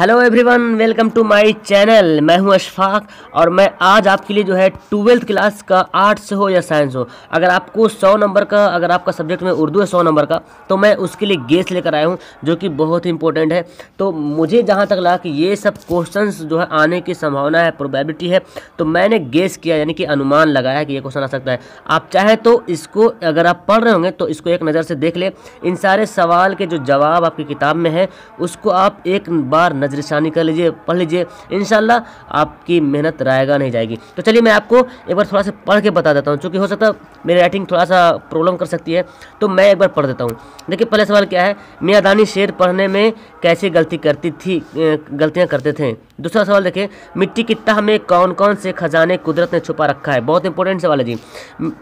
Hello everyone welcome to my channel मैं हूँ अशफाक और मैं आज आपके लिए जो है ट्वेल्थ क्लास का आर्ट्स हो या साइंस हो। अगर आपको 100 नंबर का, अगर आपका सब्जेक्ट में उर्दू है 100 नंबर का तो मैं उसके लिए गेस लेकर आया हूँ, जो कि बहुत ही इंपॉर्टेंट है। तो मुझे जहाँ तक लगा कि ये सब क्वेश्चन जो है आने की संभावना है प्रोबेबिलिटी है तो मैंने गेस किया, यानी कि अनुमान लगाया कि ये क्वेश्चन आ सकता है। आप चाहें तो इसको, अगर आप पढ़ रहे होंगे तो इसको एक नज़र से देख ले। इन सारे सवाल के जो जवाब आपकी किताब में है, उसको आप एक बार नजरसानी कर लीजिए, पढ़ लीजिए। इन आपकी मेहनत रायगा नहीं जाएगी। तो चलिए मैं आपको एक बार थोड़ा सा पढ़ के बता देता हूँ। चूँकि हो सकता है मेरी राइटिंग थोड़ा सा प्रॉब्लम कर सकती है तो मैं एक बार पढ़ देता हूँ। देखिए, पहला सवाल क्या है? मियादानी शेर पढ़ने में कैसे गलती करती थी गलतियाँ करते थे? दूसरा सवाल देखिए मिट्टी की तह में कौन कौन से खजाने कुदरत ने छुपा रखा है? बहुत इंपॉर्टेंट सवाल है जी।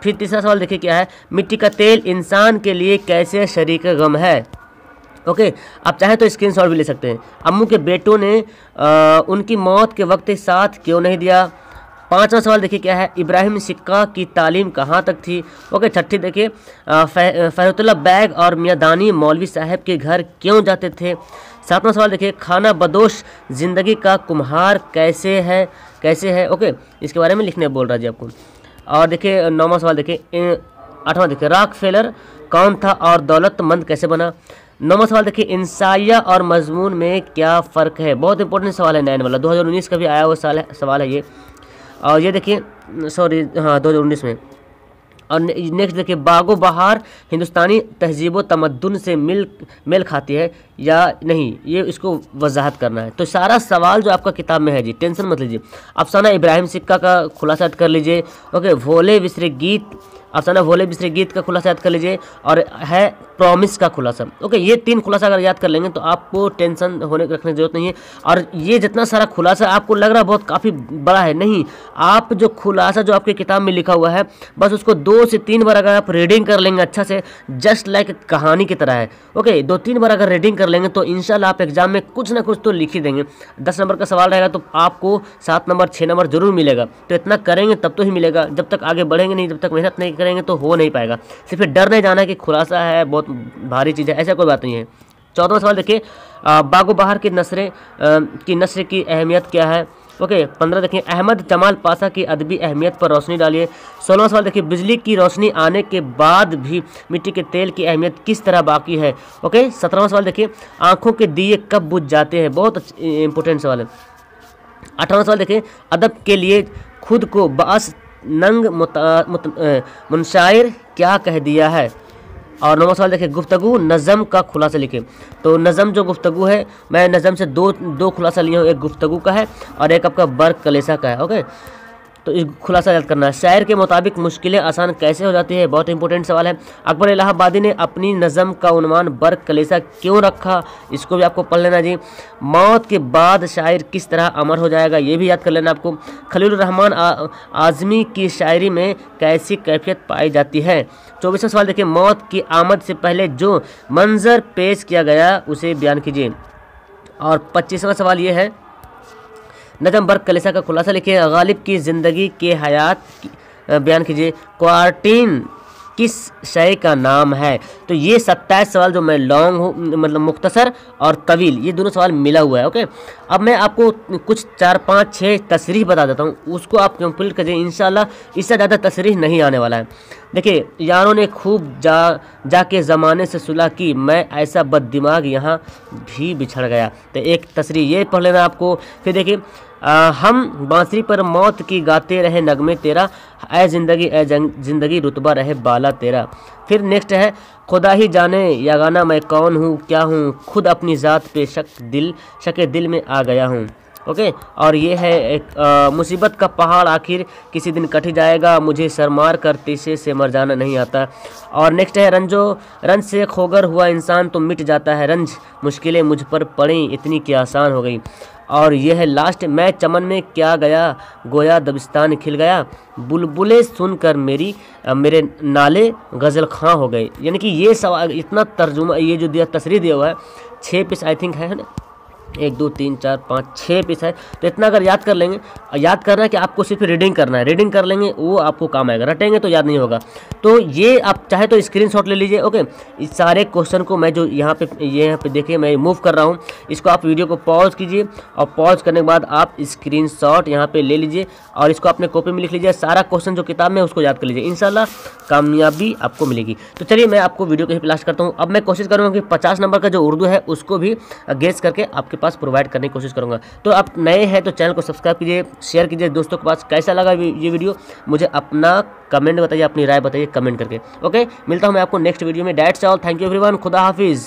फिर तीसरा सवाल देखिए क्या है? मिट्टी का तेल इंसान के लिए कैसे शरीक गम है? ओके? आप चाहें तो स्क्रीन भी ले सकते हैं। अम्मू के बेटों ने आ, उनकी मौत के वक्त साथ क्यों नहीं दिया? पांचवा सवाल देखिए क्या है? इब्राहिम सिक्का की तालीम कहाँ तक थी? ओके छठी देखिए। फहरतुल्ला बैग और मियादानी मौलवी साहब के घर क्यों जाते थे? सातवां सवाल देखिए खाना बदोश ज़िंदगी का कुम्हार कैसे है? कैसे है? ओके इसके बारे में लिखने बोल रहा जी आपको। और देखिए नौवा सवाल देखिए आठवां देखिए राक फेलर कौन था और दौलतमंद कैसे बना? नौवा सवाल देखिए इंसाइया और मजमून में क्या फ़र्क है? बहुत इंपॉर्टेंट सवाल है नैन वाला। 2019 का भी आया हुआ साल है, सवाल है ये। और ये देखिए सॉरी हाँ 2019 में। और नेक्स्ट देखिए, बागो बहार हिंदुस्तानी तहजीब व तमद्दन से मिल, मेल खाती है या नहीं? ये इसको वजाहत करना है। तो सारा सवाल जो आपका किताब में है जी, टेंशन मत लीजिए। अफसाना इब्राहिम सिक्का का खुलासा कर लीजिए। ओके, भोले विसरे गीत अफसाना भोले बिसरे गीत का खुलासा याद कर लीजिए और है प्रॉमिस का खुलासा। ओके ये तीन खुलासा अगर याद कर लेंगे तो आपको टेंशन होने रखने की ज़रूरत नहीं है। और ये जितना सारा खुलासा आपको लग रहा है, बहुत काफ़ी बड़ा है। नहीं, आप जो खुलासा जो आपकी किताब में लिखा हुआ है, बस उसको दो से तीन बार अगर आप रीडिंग कर लेंगे अच्छा से जस्ट लाइक कहानी की तरह है। ओके दो तीन बार अगर रीडिंग कर लेंगे तो इनशाला आप एग्ज़ाम में कुछ ना कुछ तो लिख ही देंगे। दस नंबर का सवाल रहेगा तो आपको सात नंबर छः नंबर ज़रूर मिलेगा। तो इतना करेंगे तब तो ही मिलेगा। जब तक आगे बढ़ेंगे नहीं, जब तक मेहनत नहीं तो हो नहीं पाएगा। सिर्फ़ डर नहीं जाना कि खुलासा है, बहुत भारी चीज़ है, ऐसा कोई बात नहीं है। चौदहवा सवाल देखिए बागो बहार की नसरें की नसर की अहमियत क्या है? ओके, पंद्रह देखिए, अहमद जमाल पासा की अदबी अहमियत पर रोशनी डालिए। सोलहवा सवाल देखिए, बिजली की रोशनी आने के बाद भी मिट्टी के तेल की अहमियत किस तरह बाकी है? ओके, सत्रहवा सवाल देखिए, आँखों के दिए कब बुझ जाते हैं? बहुत इंपॉर्टेंट सवाल है। अठारहवा सवाल देखिए, अदब के लिए खुद को बास नंग मुनशायर क्या कह दिया है? और नौवा सवाल देखें गुफ्तगु नज़म का खुलासा लिखें। तो नज़म जो गुफ्तगु है, मैं नज़म से दो दो खुलासा लिया हूँ, एक गुफ्तगु का है और एक आपका बर्क कलेसा का है, ओके? तो इस खुलासा याद करना है। शायर के मुताबिक मुश्किलें आसान कैसे हो जाती है? बहुत इंपॉर्टेंट सवाल है। अकबर इलाहाबादी ने अपनी नज़म का उनवान बर्क कलेसा क्यों रखा? इसको भी आपको पढ़ लेना जी। मौत के बाद शायर किस तरह अमर हो जाएगा? ये भी याद कर लेना आपको। खलील रहमान आज़मी की शायरी में कैसी कैफियत पाई जाती है? चौबीसवा सवाल देखिए। मौत की आमद से पहले जो मंजर पेश किया गया, उसे बयान कीजिए। और पच्चीसवा सवाल ये है नजम बर्क कलिसा का खुलासा लिखिए गालिब की ज़िंदगी के हयात बयान कीजिए। क्वार्टीन किस शय का नाम है? तो ये सत्ताईस सवाल जो मैं लॉन्ग हूँ मतलब मुख्तसर और तवील, ये दोनों सवाल मिला हुआ है, ओके? अब मैं आपको कुछ चार, पाँच छः तशरीह बता देता हूँ। उसको आप कंप्लीट करिए इंशाल्लाह इससे ज़्यादा तशरीह नहीं आने वाला है। देखिए, यारों ने खूब जा, जाके ज़माने से सुलह की। मैं ऐसा बद दिमाग यहाँ भी बिछड़ गया। तो एक तशरीह ये पढ़ लेना आपको। फिर देखिए हम बांसुरी पर मौत की गाते रहे नगमे तेरा ए ज़िंदगी ए ज़िंदगी रुतबा रहे बाला तेरा। फिर नेक्स्ट है, खुदा ही जाने या गाना मैं कौन हूँ, क्या हूँ, खुद अपनी ज़ात पे शक दिल शक दिल में आ गया हूँ। ओके? और ये है एक मुसीबत का पहाड़ आखिर किसी दिन कट ही जाएगा। मुझे सरमार कर तीसरे से मर जाना नहीं आता। और नेक्स्ट है, रंजो। रंज से खोगर हुआ इंसान तो मिट जाता है। रंज, मुश्किलें मुझ पर पड़ी, इतनी कि आसान हो गई। और यह है लास्ट मैं चमन में क्या गया? गोया दबिस्तान खिल गया। बुलबुलें सुनकर मेरी मेरे नाले गज़ल खां हो गए। यानी कि ये सवाल, इतना तर्जुमा, ये जो दिया तस्री दिया हुआ है छः पीस आई थिंक है ना? एक, दो, तीन, चार, पाँच छः पीस है। तो इतना अगर याद कर लेंगे, याद करना है कि आपको सिर्फ़ रीडिंग करना है। रीडिंग कर लेंगे, वो आपको काम आएगा। रटेंगे तो याद नहीं होगा। तो ये आप चाहे तो स्क्रीन ले लीजिए ओके इस सारे क्वेश्चन को मैं जो यहाँ पे, ये यहाँ पे देखिए, मैं मूव कर रहा हूँ। इसको आप वीडियो को पॉज कीजिए और पॉज करने के बाद आप स्क्रीन शॉट यहाँ पे ले लीजिए और इसको अपने कॉपी में लिख लीजिए। सारा क्वेश्चन जो किताब में उसको याद कर लीजिए। इंशाल्लाह कामयाबी आपको मिलेगी। तो चलिए, मैं आपको वीडियो को ही प्लास्ट करता हूँ। अब मैं कोशिश करूँगा कि पचास नंबर का जो उर्दू है, उसको भी गेस करके आपके पास प्रोवाइड करने की कोशिश करूँगा। तो आप नए हैं तो चैनल को सब्सक्राइब कीजिए शेयर कीजिए दोस्तों के पास कैसा लगा ये वीडियो मुझे अपना कमेंट बताइए, अपनी राय बताइए कमेंट करके। ओके मिलता हूँ मैं आपको नेक्स्ट वीडियो में। That's all thank you everyone खुदा हाफिज़.